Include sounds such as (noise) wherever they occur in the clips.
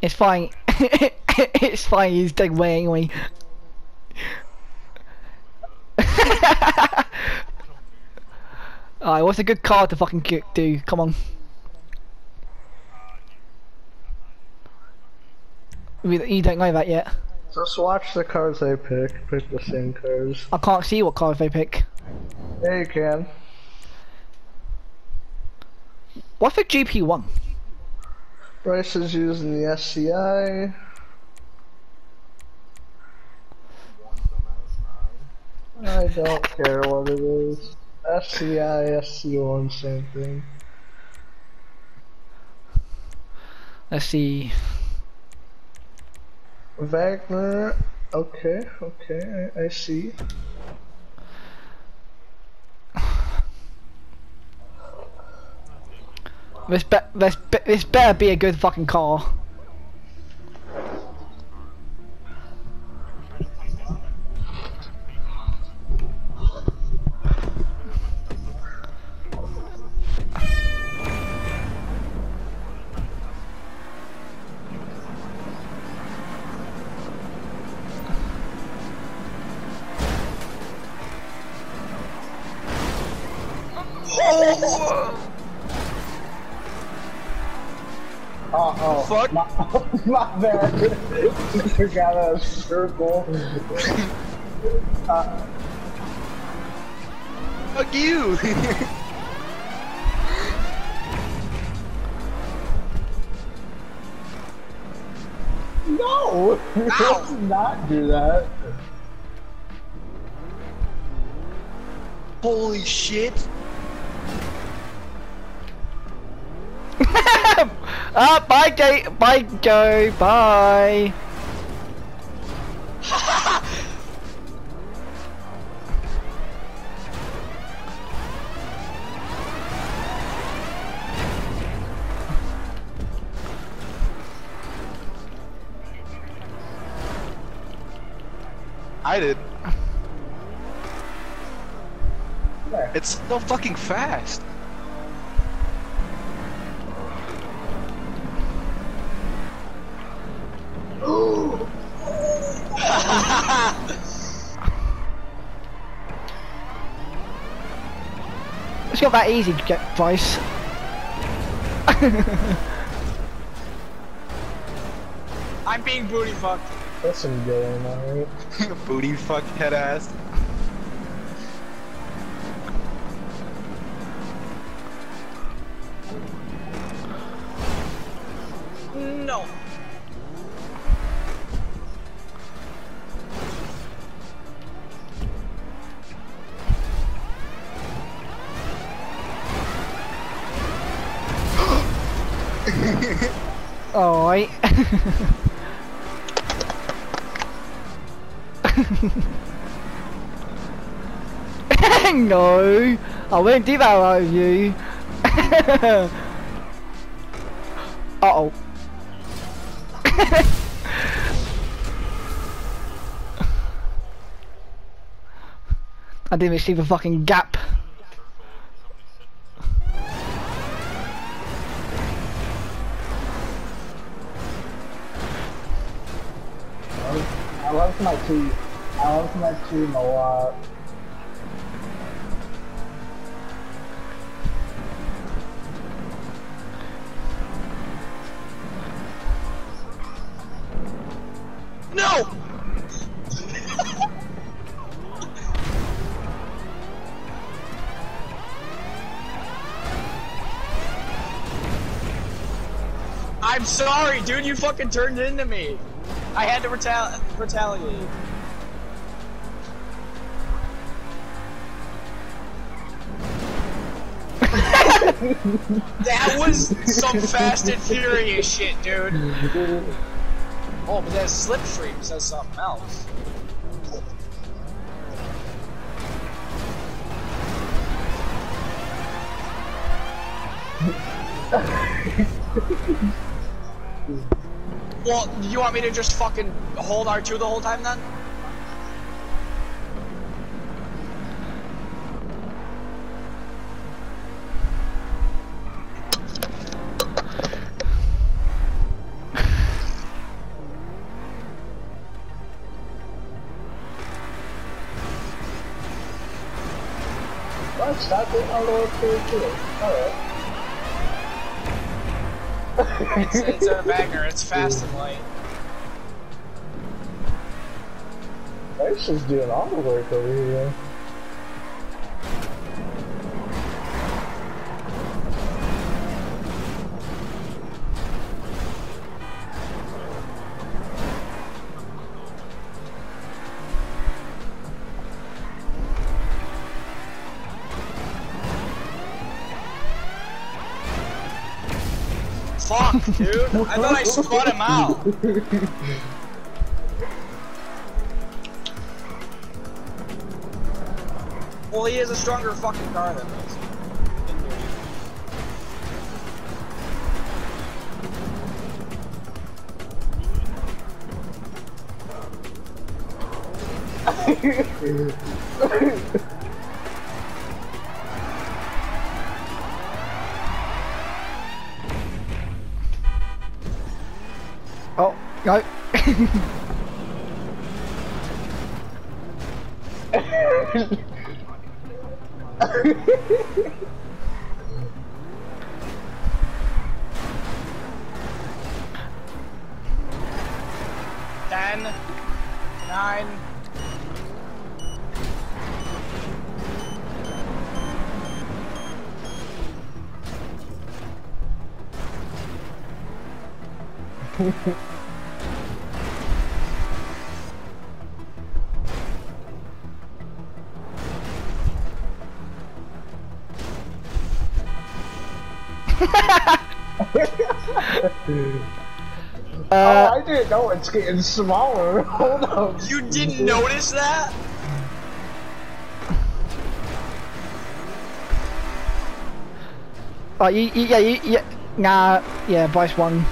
It's fine. (laughs) it's fine, he's dead way anyway. (laughs) Alright, what's a good card to fucking do? Come on. You don't know that yet. Just watch the cards they pick. Pick the same cards. I can't see what cards they pick. Yeah, you can. What's the GP one? Bryce is using the SCI. I don't care what it is. SCI, SC1, same thing. Let's see. Wagner, okay, okay, I, I see. This be this be this better be a good fucking car. Forgot a circle. uh, Fuck you! (laughs) no! Let's not do that. Holy shit! (laughs) ah, bye, Jay. Bye, Joe. Bye. I did. It's so fucking fast. (laughs) It's not that easy to get Bryce. I'm being booty fucked. That's some game, alright. (laughs) Booty fuck head ass. No, I that out of you. uh oh. I didn't receive a fucking gap. I love my team. I love my team a dude. You fucking turned into me. I had to retal retaliate. (laughs) that was some Fast and Furious shit, dude. Oh, but that slipstream says something else. (laughs) Well, you want me to just fucking hold R2 the whole time then? 2 it's, it's a banger. It's fast and light. Ice is doing all the work over here. Dude. I thought I spun him out. Well, he has a stronger fucking car than. Oh, (laughs) go. (laughs) (laughs) (laughs) oh, Uh, I didn't know it's getting smaller. (laughs) Hold on. You didn't notice that? oh, you, you, yeah, you, yeah, nah, yeah, Bryce won.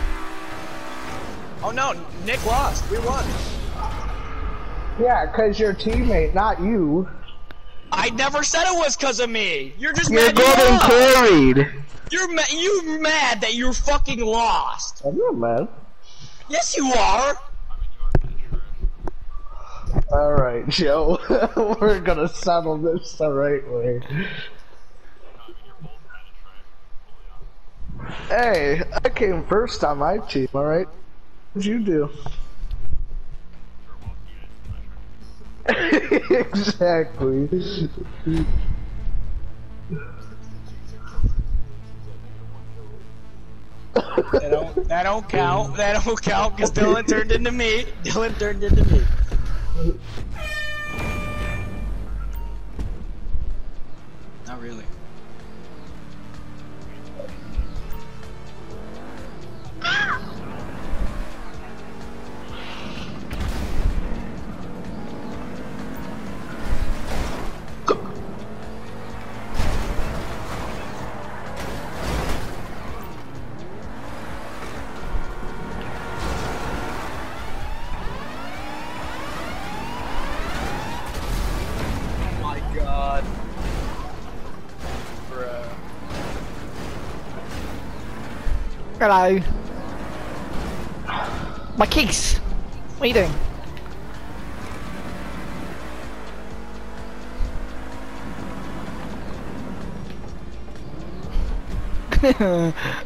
Oh no, Nick lost. We won. Yeah, cause your teammate, not you. I never said it was because of me. You're just You're mad you golden quarried. You're ma you're mad that you're fucking lost. I'm not mad. Yes, you are. Alright, Joe. (laughs) We're gonna settle this the right way. Hey, I came first on my team, alright? What'd you do? (laughs) exactly. That don't, count. That don't count because (laughs) Dylan turned into me. Dylan turned into me. Hello. My keys. What are you doing?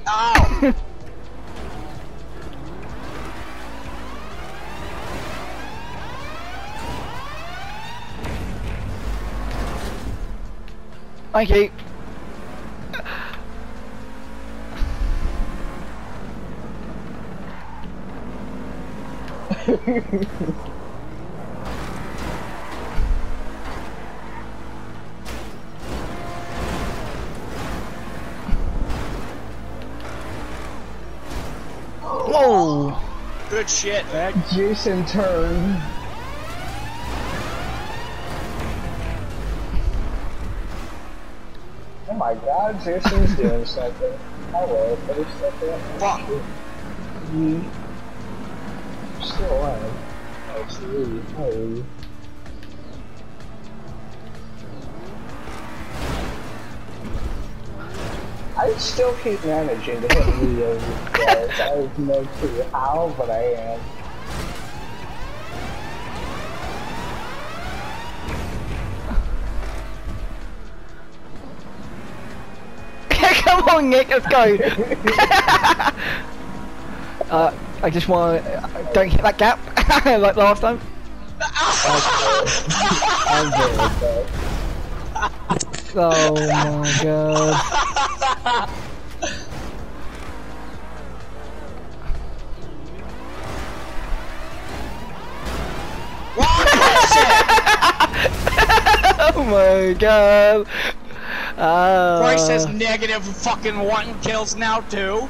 Ow! (laughs) Thank you. Whoa! Good shit, man. Jason turn. Oh my god, Jason's doing something. Hello, but he's still doing Fuck. Ye. Still alive. Hi, I still keep managing to hit over the. I have no clue how, but I am. (laughs) Come on, Nick, let's go. (laughs) (laughs) uh, I just want to don't hit that gap (laughs) like last time. (laughs) I'm very. (laughs) Oh my god. Oh my god. Uh, Bryce has negative fucking one kills now too.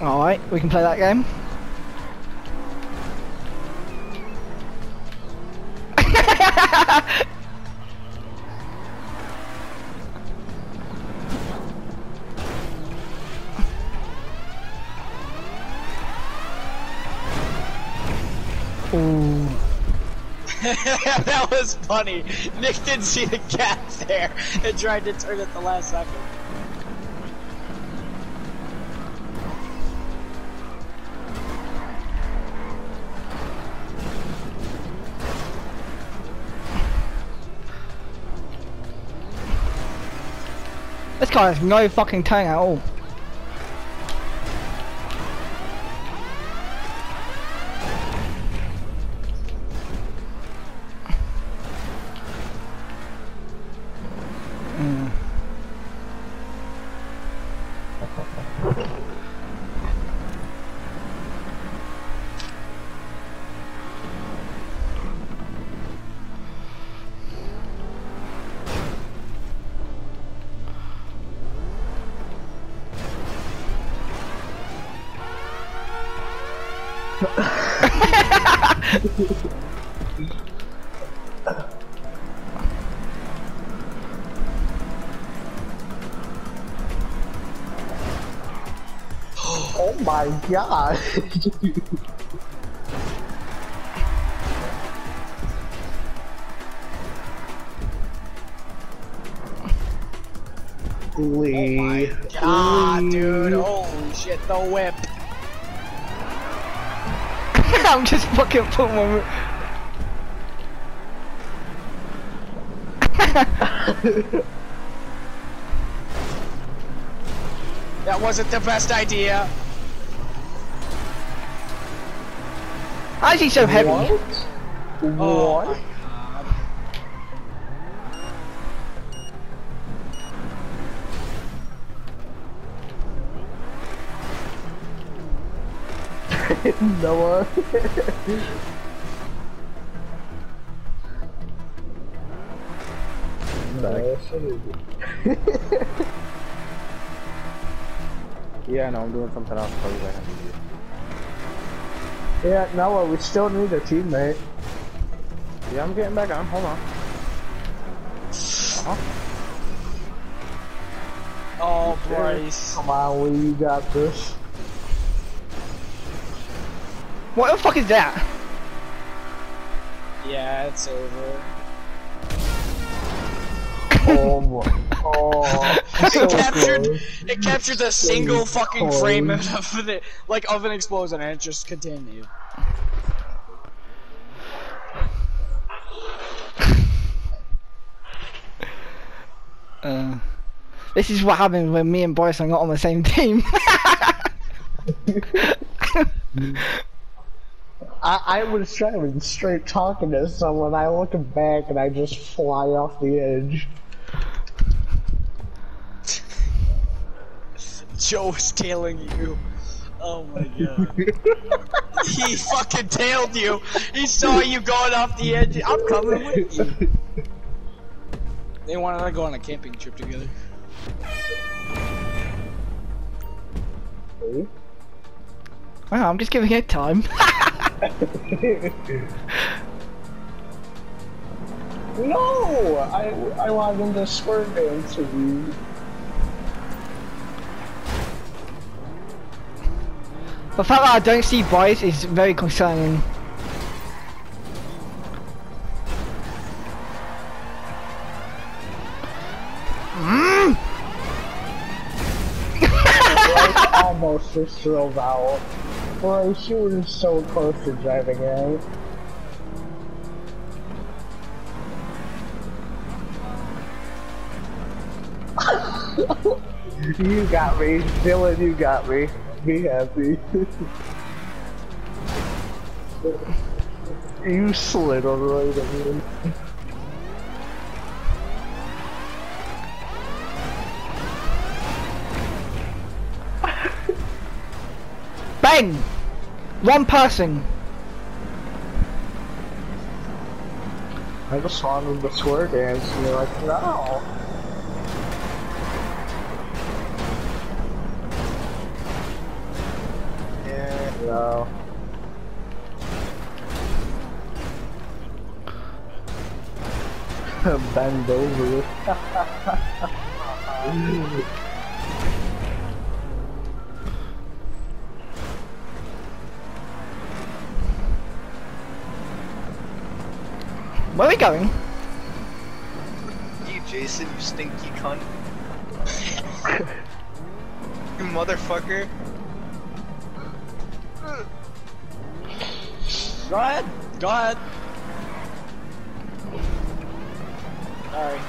Alright, we can play that game. (laughs) That was funny. Nick didn't see the cat there and tried to turn at the last second. Has no fucking tone at all. (laughs) Oh my god. (laughs) Oh Glee. God, dude. Holy shit, the whip. (laughs) I'm just fucking putting my. (laughs) That wasn't the best idea. How is he so heavy? What? Oh What? my Noah. (laughs) (laughs) Yeah, no, I'm doing something else. I'll be back in yeah, Noah, we still need a teammate. Yeah, I'm getting back on. Hold on. Uh-huh. Oh, Bryce. Come on, Lee, you got this. What the fuck is that? Yeah, it's over. (laughs) Oh my. Oh. It captured. close. It captured a single fucking close. frame of (laughs) it, like of an explosion, and it just continued. (laughs) Uh, this is what happens when me and Boris are not on the same team. I, I was driving straight talking to someone. I look back and I just fly off the edge. Joe was tailing you. Oh my (laughs) god. he fucking tailed you. He saw you going off the edge. I'm coming with you. They wanted to go on a camping trip together. Wow, I'm just giving it time. (laughs) No! I, I wanted him to square dance with you. The fact that I don't see Bryce is very concerning. (laughs) Mm. Almost just drove out. Bryce, you were so close to driving out. Eh? (laughs) you got me. Dylan, you got me. Be happy. (laughs) you slid on right at me. One passing. I just wanted the square dance, and you're like, no. Yeah. No. (laughs) Bend over. (laughs) Where are we going? You, Jason, you stinky cunt. (laughs) you motherfucker. Go ahead. Go ahead. Sorry.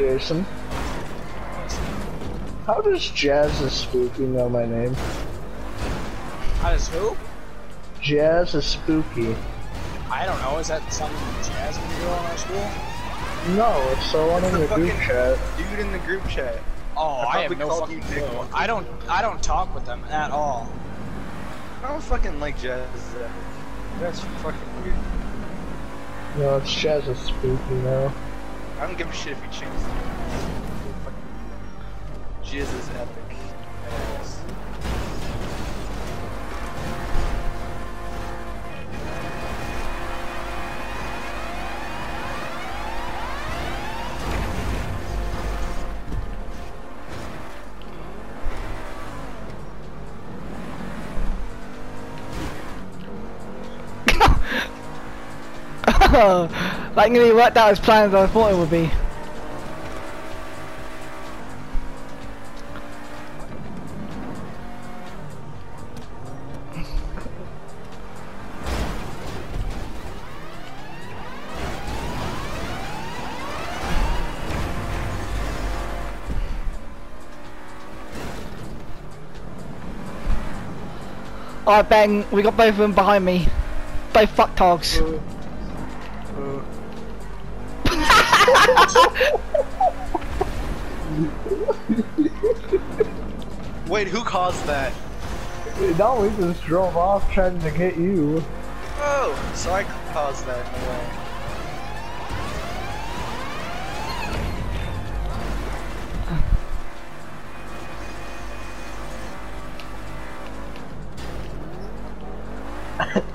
Jason. How does Jazz is Spooky know my name? How does who? Jazz is Spooky. I don't know. Is that some Jasmine girl in our school? No, it's someone in the the group chat. Dude in the group chat. Oh, I I, have no fucking clue. I don't. I don't talk with them at all. I don't fucking like jazz. Uh, that's fucking weird. No, it's Jazz is Spooky now. I don't give a shit if you change the Jizz epic. Yes. (laughs) that nearly worked out as planned as I thought it would be. Alright Ben, we got both of them behind me. Both fucktards. Wait, who caused that? No, we just drove off trying to get you. Oh, so I caused that in a way.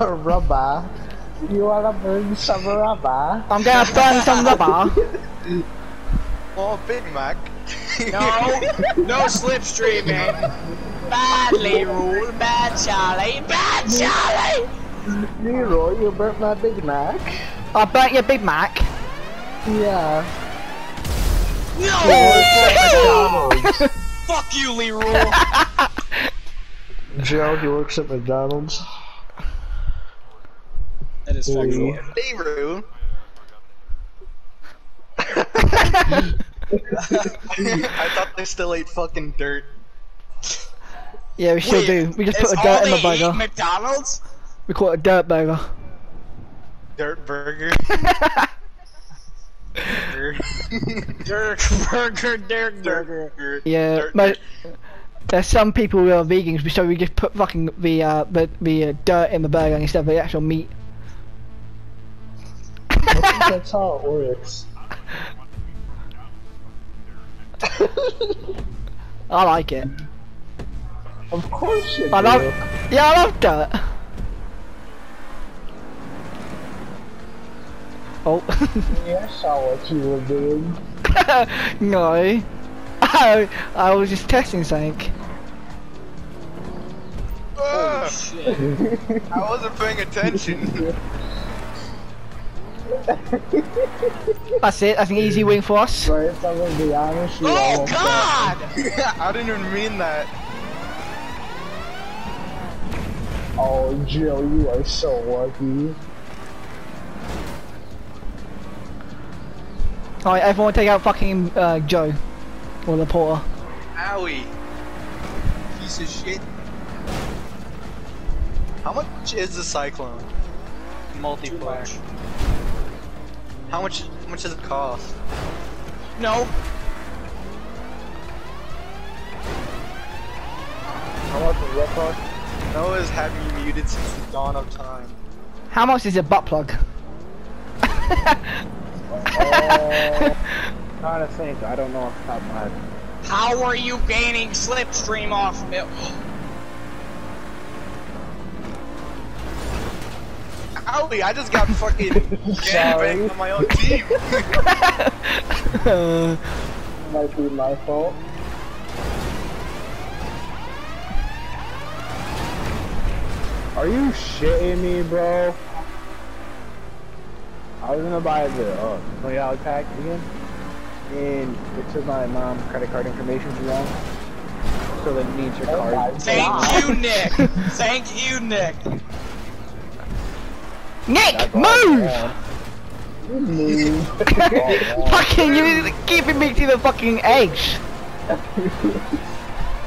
(laughs) rubber. You wanna burn some rubber? Ah. I'm gonna burn some rubber. Oh, Big Mac. No, no slipstreaming. Badly ruled. Bad Charlie. Bad Charlie. Leroy, you burnt my Big Mac? I burnt your Big Mac. Yeah. No. McDonald's. (laughs) Fuck you, Leroy. Joe, he works at McDonald's. That is factual. Lee. (laughs) Beirut. I thought they still ate fucking dirt. Yeah, we still Wait, do. We just put a dirt in the burger. eat McDonald's? We call it a dirt burger. Dirt burger. (laughs) Dirk burger, Dirk burger. Yeah, Dirt, mo- There's some people who are vegans, so we just put fucking the uh, the, the uh, dirt in the burger instead of the actual meat. That's how it works. I like it. Of course you I love, yeah, I love dirt. Oh, (laughs) Yeah, I saw what you were doing. (laughs) no. I, I was just testing something. Ah, (laughs) Shit. I wasn't paying attention. (laughs) That's it, that's an easy win for us. But if I'm gonna be honest, Oh God! (laughs) I didn't even mean that. Oh, Jill, you are so lucky. Alright, everyone take out fucking uh, Joe. Or the porter. Owie. Piece of shit. How much is the cyclone? Multiplayer. How much? How much does it cost? No. How much is that cost? Noah's had me muted since the dawn of time. How much is a butt plug? Uh, trying to think. I don't know off the top of my head. How are you gaining slipstream off me? Owie, I just got fucking (laughs) Sorry. gangbanged on my own team. (laughs) Uh, Might be my fault. Are you shitting me, bro? I was gonna buy the uh, twenty dollar pack again, and it took my mom's credit card information is wrong. So that needs your Oh card. (laughs) Thank you, Nick. Thank you, Nick. Nick, move! I want. You move. (laughs) fucking, you keeping me to the fucking edge.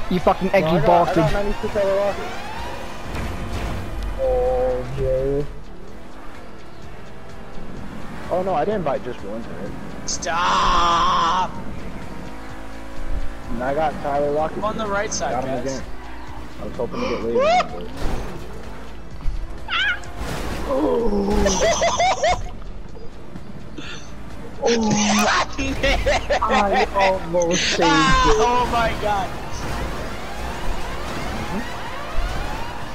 you fucking No, eggy I got, bastard. 96 dollar rocket. oh, Jill. Oh no, I didn't buy just one turret. Stop. And I got Tyler Rocket. On the right side, Got guys. I was hoping to get (laughs) later. I almost saved Ah, it. oh my god.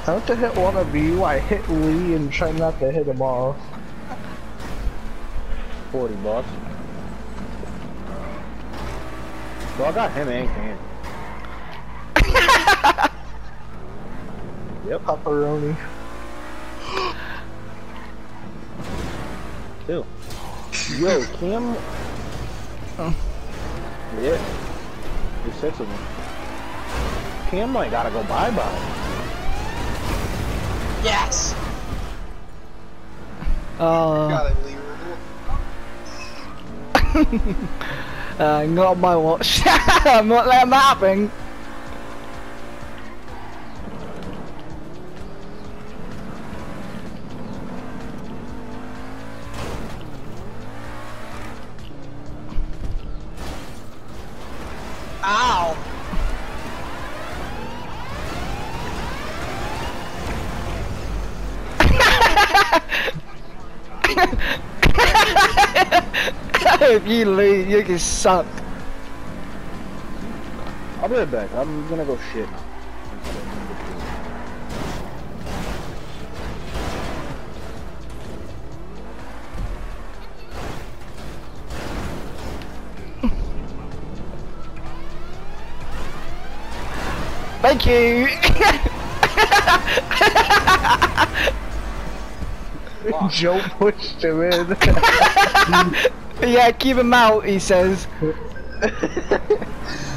How to hit one of you? I hit Lee and try not to hit him off. 40 bucks. Well, I got him and Cam. (laughs) yep, Pepperoni. Too. Yo, Cam. Oh. Yeah. There's six of them. Cam might gotta go bye bye. Yes. Uh, Gotta leave her. (laughs) uh, not my watch. (laughs) I'm not letting that happen. If you lose, you can suck. I'll be right back. I'm gonna go shit. Thank you. (laughs) Joe pushed him in. (laughs) yeah, keep him out, he says. (laughs)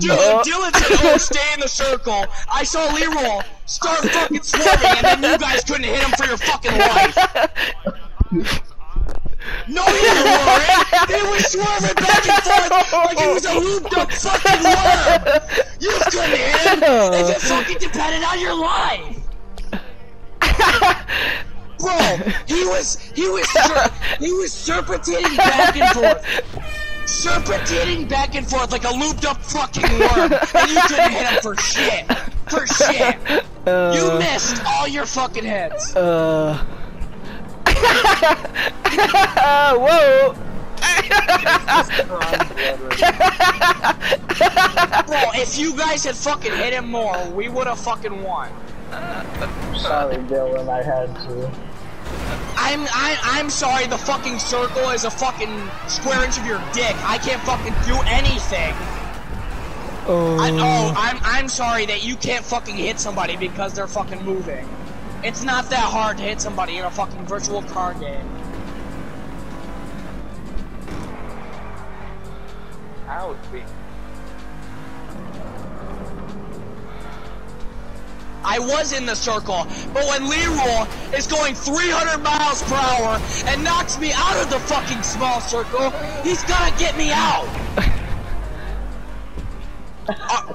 Dylan. Dylan said, "Oh, stay in the circle." I saw Leroy start fucking swerving, and then you guys couldn't hit him for your fucking life. No, you weren't. He was swerving back and forth like he was a looped up fucking worm. You couldn't hit him it fucking depended on your life. Bro, he was he was he was serpentating back and forth, serpentating back and forth like a looped up fucking worm, and you couldn't hit him for shit, for shit. You Uh, missed all your fucking hits. uh. (laughs) Whoa! Bro, if you guys had fucking hit him more, we would have fucking won. Sorry, Dylan, I had to. I'm I, I'm sorry. The fucking circle is a fucking square inch of your dick. I can't fucking do anything. Oh. I know. I'm I'm sorry that you can't fucking hit somebody because they're fucking moving. It's not that hard to hit somebody in a fucking virtual car game. Ouch, I was in the circle, but when Leroy is going 300 miles per hour and knocks me out of the fucking small circle, he's gonna get me out. (laughs) Uh,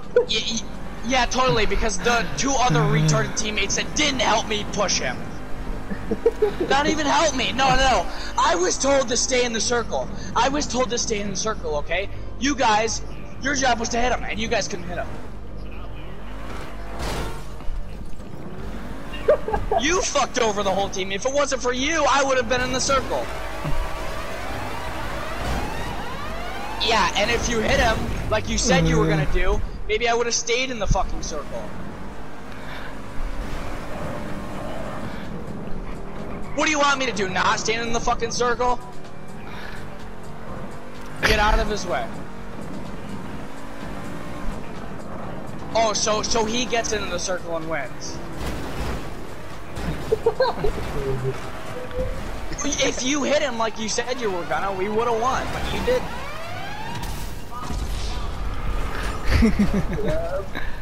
yeah, totally, because the two other retarded teammates that didn't help me push him. Not even help me. No, no, no. I was told to stay in the circle. I was told to stay in the circle, okay? You guys, your job was to hit him, and you guys couldn't hit him. You fucked over the whole team. If it wasn't for you, I would have been in the circle. Yeah, and if you hit him, like you said you were gonna do, maybe I would have stayed in the fucking circle. What do you want me to do? Not stand in the fucking circle? Get out of his way. Oh, so so he gets into the circle and wins. If you hit him like you said you were gonna, we would have won, but you did. (laughs)